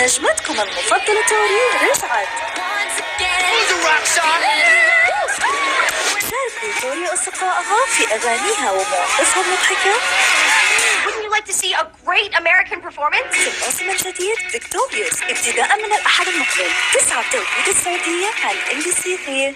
نجمتكم المفضلة توري رجعت شاركوا توري أصدقائها في أغانيها ومواقفها المضحكة Wouldn't you like to see a great American performance? في الموسم الجديد Victorious ابتداء من الأحد المقبل. تسعة توقيت السعودية على MBC 3